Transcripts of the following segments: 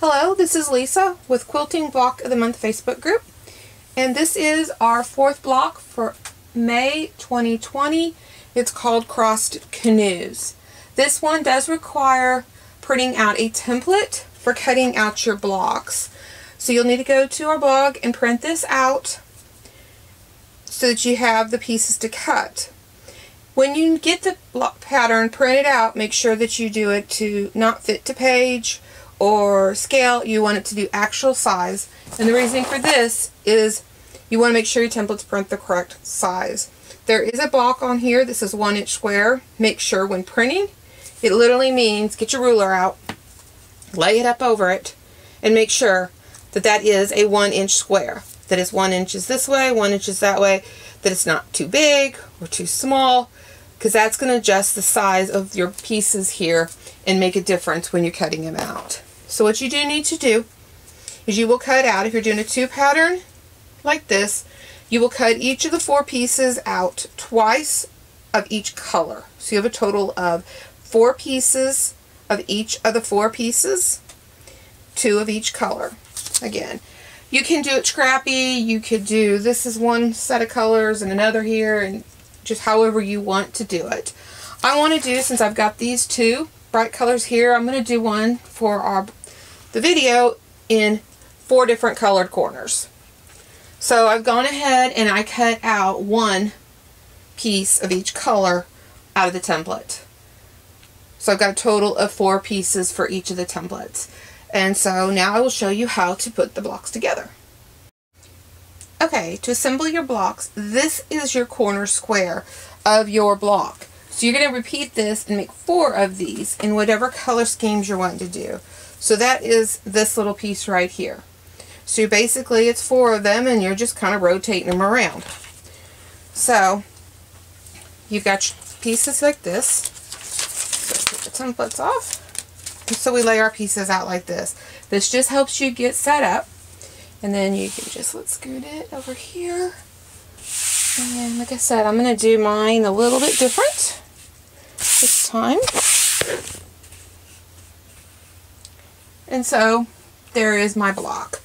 Hello, this is Lisa with Quilting Block of the Month Facebook group. And this is our fourth block for May 2020. It's called Crossed Canoes. This one does require printing out a template for cutting out your blocks. So you'll need to go to our blog and print this out so that you have the pieces to cut. When you get the block pattern printed out, make sure that you do it to not fit to page or scale, you want it to do actual size. And the reason for this is you want to make sure your templates print the correct size. There is a block on here. This is one inch square. Make sure when printing, it literally means get your ruler out, lay it up over it, and make sure that that is a one inch square. That is one inch is this way, one inch is that way, that it's not too big or too small, because that's going to adjust the size of your pieces here and make a difference when you're cutting them out. So what you do need to do is you will cut out, if you're doing a two pattern like this, you will cut each of the four pieces out twice of each color. So you have a total of four pieces of each of the four pieces, two of each color. Again, you can do it scrappy, you could do, this is one set of colors and another here, and just however you want to do it. I want to do, since I've got these two bright colors here, I'm going to do one for our the video in four different colored corners. So I've gone ahead and I cut out one piece of each color out of the template. So I've got a total of four pieces for each of the templates. And so now I will show you how to put the blocks together. Okay, to assemble your blocks, this is your corner square of your block. So you're going to repeat this and make four of these in whatever color schemes you're wanting to do. So that is this little piece right here. So basically it's four of them and you're just kind of rotating them around. So you've got pieces like this. So put the templates off. So we lay our pieces out like this. This just helps you get set up. And then you can just, let's scoot it over here. And like I said, I'm going to do mine a little bit different time. And so there is my block.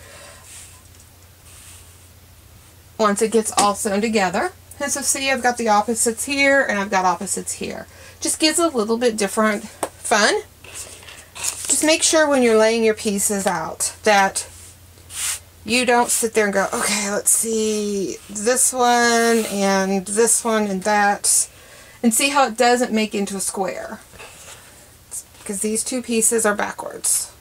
Once it gets all sewn together. And so see, I've got the opposites here and I've got opposites here. Just gives a little bit different fun. Just make sure when you're laying your pieces out that you don't sit there and go, okay, let's see this one and this one and that. And see how it doesn't make into a square. Because these two pieces are backwards.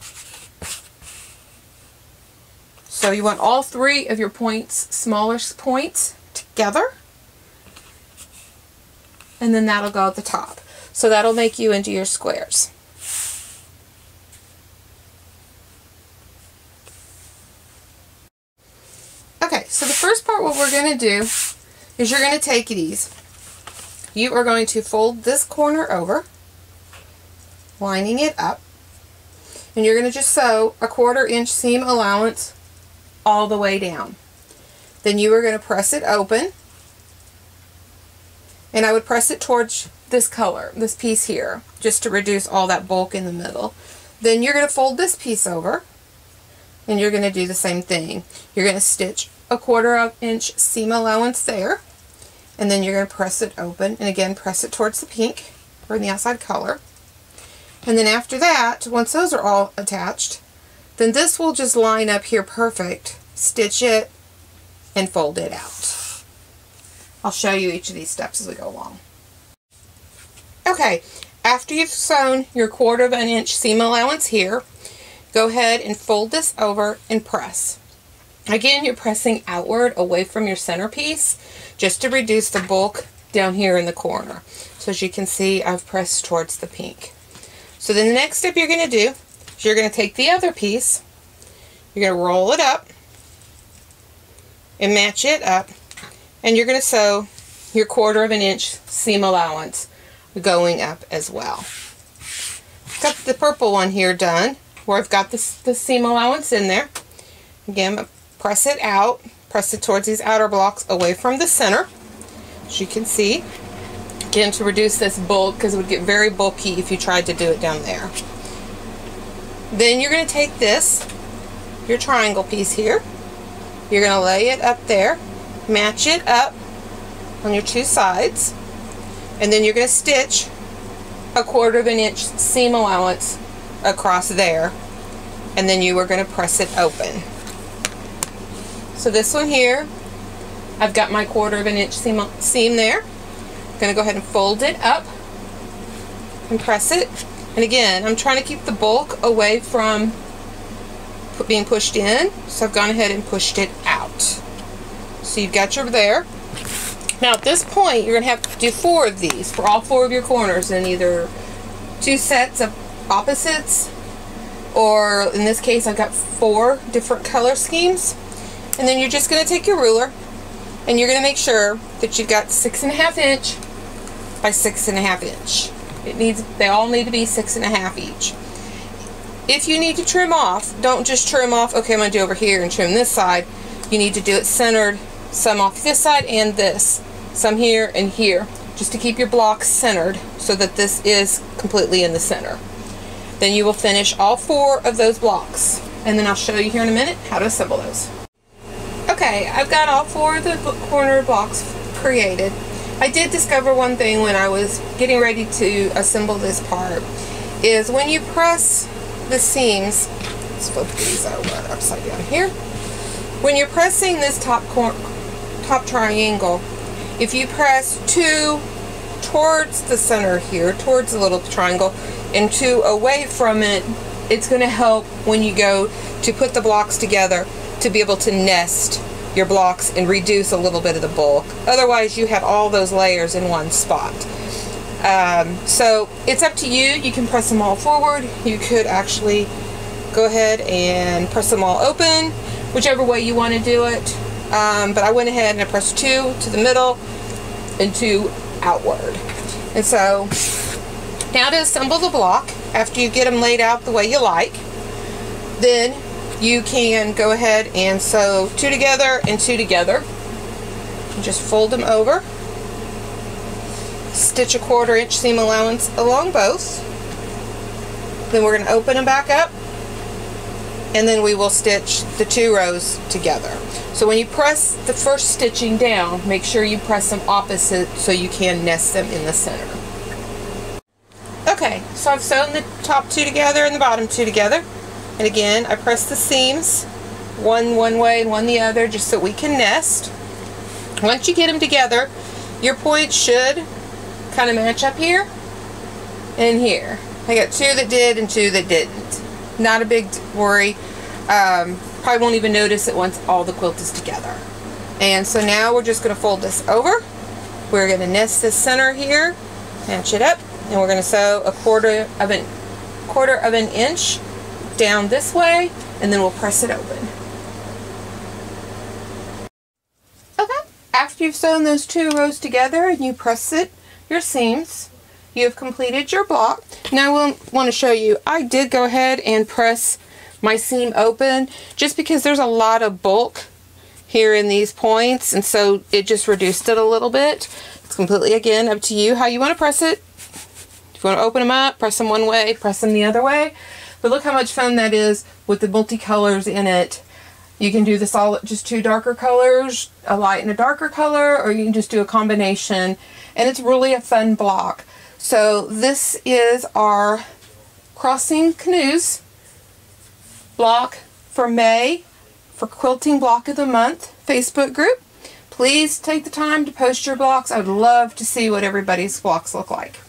So you want all three of your points, smaller points, together. And then that'll go at the top. So that'll make you into your squares. Okay, so the first part what we're going to do is you're going to take these. You are going to fold this corner over, lining it up, and you're going to just sew a quarter inch seam allowance all the way down. Then you are going to press it open. And I would press it towards this color, this piece here, just to reduce all that bulk in the middle. Then you're going to fold this piece over. And you're going to do the same thing. You're going to stitch a quarter of inch seam allowance there. And then you're going to press it open. And again, press it towards the pink, or the outside color. And then after that, once those are all attached, then this will just line up here perfect. Stitch it and fold it out. I'll show you each of these steps as we go along. Okay, after you've sewn your quarter of an inch seam allowance here, go ahead and fold this over and press. Again, you're pressing outward away from your centerpiece just to reduce the bulk down here in the corner. So as you can see, I've pressed towards the pink. So then the next step you're going to do is you're going to take the other piece, you're going to roll it up and match it up, and you're going to sew your quarter of an inch seam allowance going up as well. Got the purple one here done, where I've got this, the seam allowance in there. Again, press it out, press it towards these outer blocks away from the center, as you can see. Again, to reduce this bulk, because it would get very bulky if you tried to do it down there. Then you're going to take this, your triangle piece here, you're going to lay it up there, match it up on your two sides, and then you're going to stitch a quarter of an inch seam allowance across there, and then you are going to press it open. So this one here, I've got my quarter of an inch seam, seam there. I'm going to go ahead and fold it up and press it. And again, I'm trying to keep the bulk away from being pushed in, so I've gone ahead and pushed it out. So you've got your there. Now at this point, you're going to have to do four of these for all four of your corners in either two sets of opposites or in this case I've got four different color schemes. And then you're just going to take your ruler and you're going to make sure that you've got six and a half inch by six and a half inch. It needs, they all need to be six and a half each. If you need to trim off, don't just trim off, okay, I'm going to do over here and trim this side. You need to do it centered, some off this side and this, some here and here, just to keep your blocks centered so that this is completely in the center. Then you will finish all four of those blocks. And then I'll show you here in a minute how to assemble those. Okay, I've got all four of the corner blocks created. I did discover one thing when I was getting ready to assemble this part is when you press the seams, let's flip these over upside down here. When you're pressing this top corner top triangle, if you press two towards the center here, towards the little triangle, and two away from it, it's going to help when you go to put the blocks together to be able to nest your blocks and reduce a little bit of the bulk. Otherwise, you have all those layers in one spot. Um, so it's up to you. You can press them all forward. You could actually go ahead and press them all open, whichever way you want to do it. Um, but I went ahead and I pressed two to the middle and two outward. And so now to assemble the block, after you get them laid out the way you like, then you can go ahead and sew two together and two together. just fold them over. Stitch a quarter inch seam allowance along both. Then we're going to open them back up and then we will stitch the two rows together. So when you press the first stitching down, make sure you press them opposite so you can nest them in the center. Okay, so I've sewn the top two together and the bottom two together. And again, I press the seams, one one way and one the other, just so we can nest. Once you get them together, your points should kind of match up here and here. I got two that did and two that didn't. Not a big worry. Um, probably won't even notice it once all the quilt is together. And so now we're just going to fold this over. We're going to nest this center here, match it up, and we're going to sew a quarter of an quarter of an inch down this way and then we'll press it open. Okay, after you've sewn those two rows together and you press it, your seams, you have completed your block. Now I want to show you, I did go ahead and press my seam open just because there's a lot of bulk here in these points and so it just reduced it a little bit. It's completely again up to you how you want to press it. If you want to open them up, press them one way, press them the other way. But look how much fun that is with the multicolors in it. You can do this all just two darker colors, a light and a darker color, or you can just do a combination. And it's really a fun block. So this is our Crossing Canoes block for May for Quilting Block of the Month Facebook group. Please take the time to post your blocks. I'd love to see what everybody's blocks look like.